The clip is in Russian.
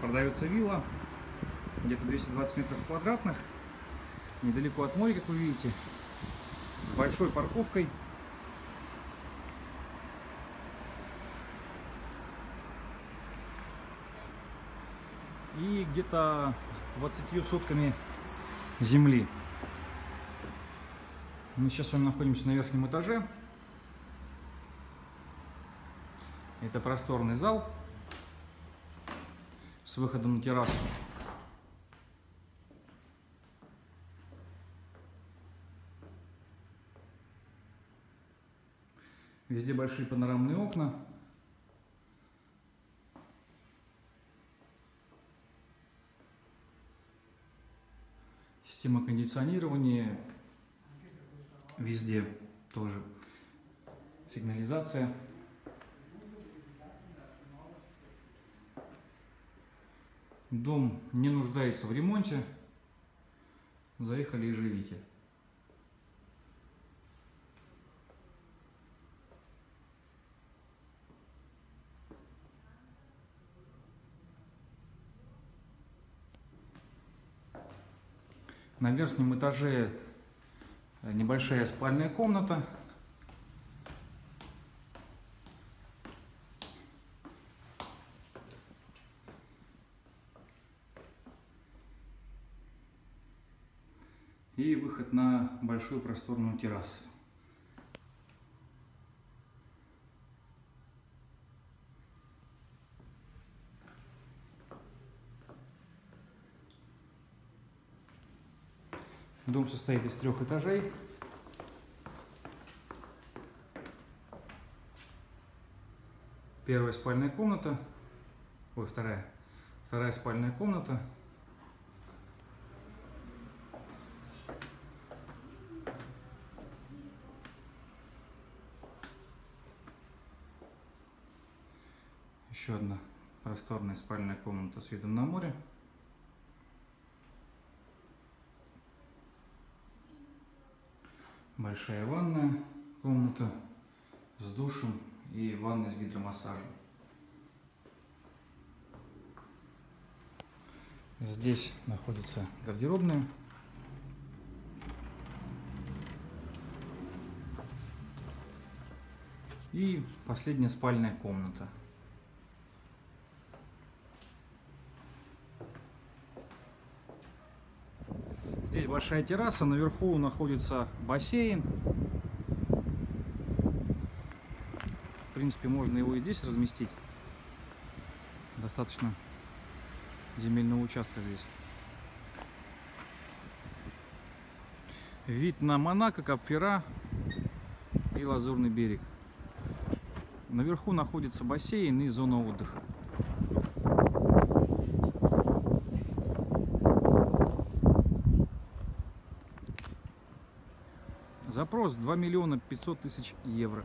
Продается вилла, где-то 220 метров квадратных, недалеко от моря, как вы видите, с большой парковкой. И где-то с 20 сотками земли. Мы сейчас с вами находимся на верхнем этаже. Это просторный зал с выходом на террасу. Везде большие панорамные окна. Система кондиционирования везде тоже. Сигнализация. Дом не нуждается в ремонте. Заехали и живите. На верхнем этаже небольшая спальная комната. И выход на большую просторную террасу. Дом состоит из трех этажей. Первая спальная комната, ой, вторая, вторая спальная комната. Еще одна просторная спальная комната с видом на море. Большая ванная комната с душем и ванной с гидромассажем. Здесь находится гардеробная. И последняя спальная комната. Здесь большая терраса, наверху находится бассейн. В принципе, можно его и здесь разместить. Достаточно земельного участка здесь. Вид на Монако, Капфера и Лазурный берег. Наверху находится бассейн и зона отдыха. Запрос 2 миллиона 500 тысяч евро.